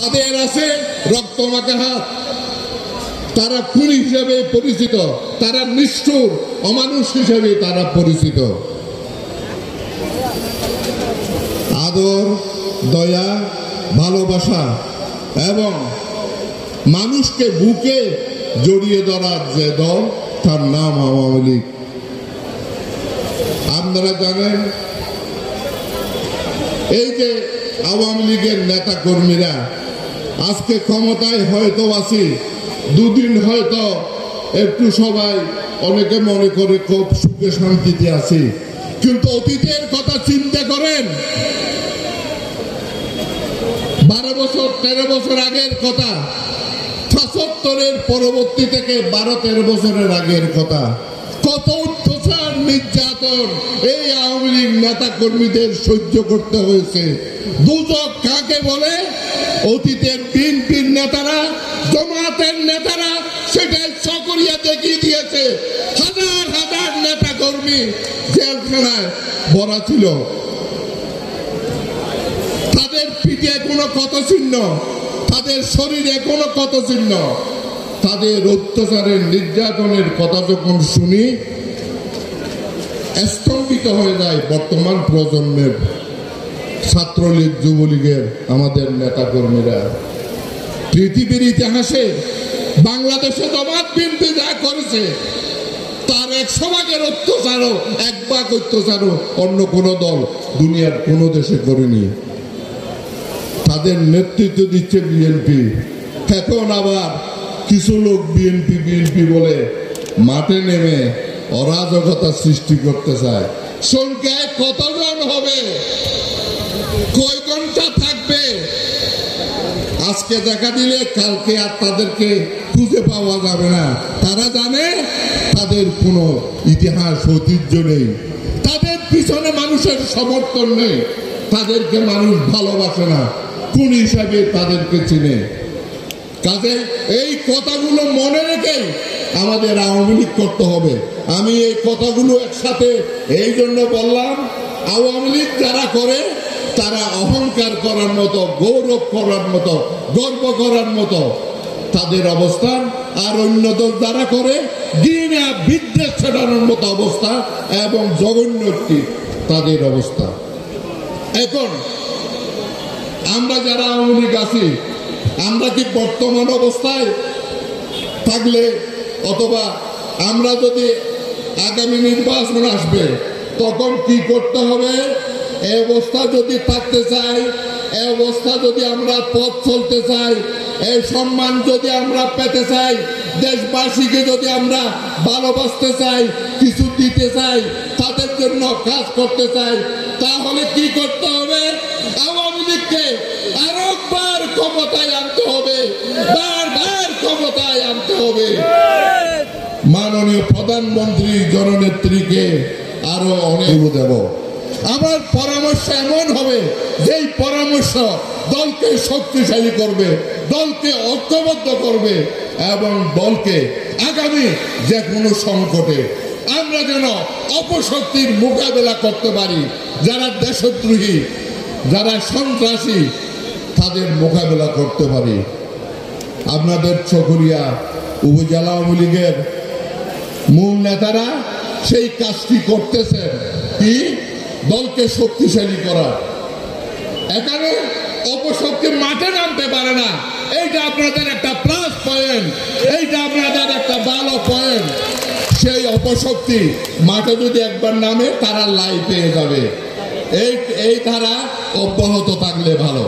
তাদের আছে রক্ত হাত। তারা খুনি হিসেবে পরিচিত, তারা নিষ্ঠুর, অমানুষ হিসেবে তারা পরিচিত। আদর, দয়া, ভালোবাসা এবং মানুষকে বুকে জড়িয়ে ধরার যে দল, তার নাম আওয়ামী লীগ। আপনারা জানেন, এই যে আওয়ামী লীগের নেতা কর্মীরা আজকে ক্ষমতায় হয়তো আছি, দুদিন হয়তো একটু সবাই অনেকে মনে করে খুব সুখে শান্তিতে আছি। কিন্তু অতীতের কথা চিন্তা করেন, বারো বছর, তেরো বছর আগের কথা পঁচাত্তরের পরবর্তী থেকে বারো, তেরো বছরের আগের কথা। কত অত্যাচার, নির্যাতন, এই আওয়ামী নেতা কর্মীদের সহ্য করতে হয়েছে। দুদক কাকে বলে? অতীতের বিএনপির নেতারা, জমাতের নেতারা সেটাই সকরিয়া দেখিয়ে দিয়েছে। হাজার হাজার নেতা কর্মী জেলখানায় ভরা ছিল। তাদের পিঠে কোনো কত চিহ্ন তাদের শরীরে কোনো কত চিহ্ন তাদের অত্যাচারের নির্যাতনের কথা যখন শুনি স্তম্ভিত হয়ে যায় বর্তমান প্রজন্মের ছাত্রলীগ, যুবলীগের আমাদের নেতাকর্মীরা। পৃথিবীর ইতিহাসে বাংলাদেশে জমাত বিনতে যা করেছে, তার একশো ভাগের অত্যাচারও, এক ভাগ অত্যাচারও অন্য কোনো দল দুনিয়ার কোনো দেশে করেনি। তাদের নেতৃত্ব দিচ্ছে বিএনপি। এখন আবার কিছু লোক বিএনপি বিএনপি বলে মাঠে নেমে অরাজকতা সৃষ্টি করতে চায়। সংখ্যায় কতজন হবে? কয় থাকবে? আজকে দেখা দিলে কালকে আর তাদেরকে খুঁজে পাওয়া যাবে না। তারা জানে তাদের কোনো ইতিহাস, ঐতিহ্য নেই। তাদের পিছনে মানুষের সমর্থন নেই। তাদেরকে মানুষ ভালোবাসে না। কোন হিসাবে তাদেরকে চিনে। কাজে এই কথাগুলো মনে রেখে আমাদের আওয়ামী লীগ করতে হবে। আমি এই কথাগুলো একসাথে এই জন্য বললাম, আওয়ামী লীগ যারা করে, তারা অহংকার করার মতো, গৌরব করার মতো, গর্ব করার মতো তাদের অবস্থান। আর অন্য দল যারা করে, ঘৃণা, বিদ্বেষ ছড়ানোর মতো অবস্থা এবং জঘন্য একটি তাদের অবস্থা। এখন, আমরা যারা আওয়ামী লীগ আছি, আমরা কি বর্তমান অবস্থায় থাকলে অথবা আমরা যদি আগামী নির্বাচন আসবে, তখন কি করতে হবে? এই অবস্থা যদি থাকতে চাই, এ অবস্থা যদি আমরা পথ চলতে চাই এই সম্মান যদি আমরা পেতে চাই, দেশবাসীকে যদি আমরা ভালোবাসতে চাই, কিছু দিতে চাই, তাদের জন্য কাজ করতে চাই, তাহলে কি করতে হবে? আওয়ামী লীগকে আরও বার ক্ষমতায় আনতে হবে, বারবার ক্ষমতায় আনতে হবে। প্রধানমন্ত্রী জননেত্রীকে আরও অনেক দেব আমার পরামর্শ এমন হবে, যেই পরামর্শ দলকে শক্তিশালী করবে, দলকে ঐক্যবদ্ধ করবে এবং দলকে আগামী যে কোনো সংকটে আমরা যেন অপশক্তির মোকাবেলা করতে পারি। যারা দেশদ্রোহী, যারা সন্ত্রাসী, তাদের মোকাবেলা করতে পারি। আপনাদের চকরিয়া উপজেলা আওয়ামী লীগের মূল নেতারা সেই কাজটি করতেছেন কি? দলকে শক্তিশালী করা। এখানে অপশক্তি মাঠে নামতে পারে না। এইটা আপনাদের একটা প্লাস পয়েন্ট এইটা আপনাদের একটা ভালো পয়েন্ট সেই অপশক্তি মাঠে যদি একবার নামে, তারা লাই পেয়ে যাবে। এই এই ধারা অব্যাহত থাকলে ভালো।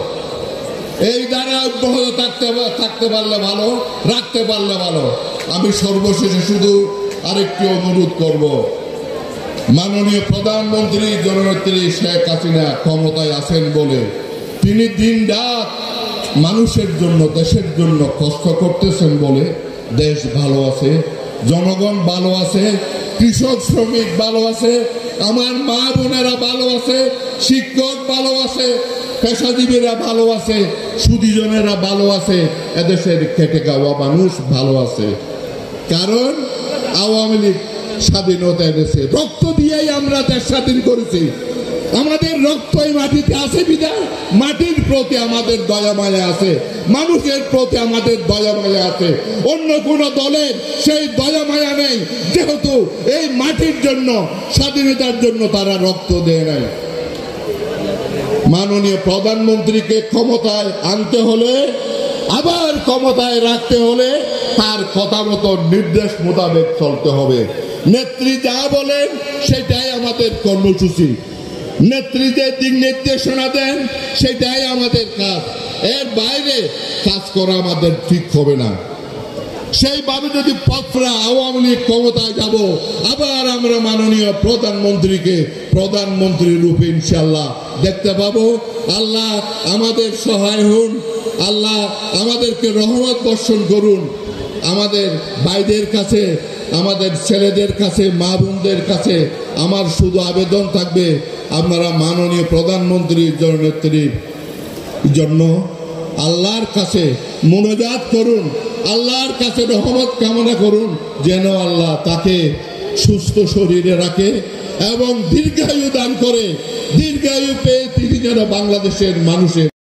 এই দ্বারা অব্যাহত থাকতে থাকতে পারলে ভালো, রাখতে পারলে ভালো। আমি সর্বশেষে শুধু আরেকটি অনুরোধ করব। মাননীয় প্রধানমন্ত্রী জননেত্রী শেখ হাসিনা ক্ষমতায় আছেন বলে তিনি দিন রাত মানুষের জন্য, দেশের জন্য কষ্ট করতেছেন বলে দেশ ভালো আছে, জনগণ ভালো আছে, কৃষক শ্রমিক ভালো আছে, আমার মা বোনেরা ভালো আছে, শিক্ষক ভালো আছে, পেশাজীবীরা ভালো আছে, সুদীজনেরা ভালো আছে, এদেশের খেটে খাওয়া মানুষ ভালো আছে। কারণ আওয়ামী লীগ স্বাধীনতা এনেছে। রক্ত দিয়েই আমরা দেশ স্বাধীন করেছি। আমাদের রক্তই মাটিতে আছে বিদায় মাটির প্রতি আমাদের দয়া মায়া আছে। মানুষের প্রতি আমাদের দয়া মায়া আছে। অন্য কোন দলের সেই দয়া মায়া নেই। যেহেতু এই মাটির জন্য, স্বাধীনতার জন্য তারা রক্ত দেয় নাই। মাননীয় প্রধানমন্ত্রীকে ক্ষমতায় আনতে হলে, আবার ক্ষমতায় রাখতে হলে তার কথা মতো নির্দেশ মোতাবেক চলতে হবে। নেত্রী যা বলেন, সেটাই আমাদের কর্মসূচি। নেত্রী যে দিক নির্দেশনা দেন, সেটাই আমাদের কাজ। এর বাইরে কাজ করা আমাদের ঠিক হবে না। সেইভাবে যদি পথরা আওয়ামী লীগ ক্ষমতায় যাব, আবার আমরা মাননীয় প্রধানমন্ত্রীকে প্রধানমন্ত্রী রূপে ইনশাল্লাহ দেখতে পাবো। আল্লাহ আমাদের সহায় হন, আল্লাহ আমাদেরকে রহমত বর্ষণ করুন। আমাদের ভাইদের কাছে, আমাদের ছেলেদের কাছে, মা বোনদের কাছে আমার শুধু আবেদন থাকবে, আপনারা মাননীয় প্রধানমন্ত্রীর জননেত্রীর জন্য আল্লাহর কাছে মনোজাত করুন, আল্লাহর কাছে রহমত কামনা করুন, যেন আল্লাহ তাকে সুস্থ শরীরে রাখে এবং দীর্ঘায়ু দান করে, দীর্ঘায়ু পেয়ে তিনি যেন বাংলাদেশের মানুষের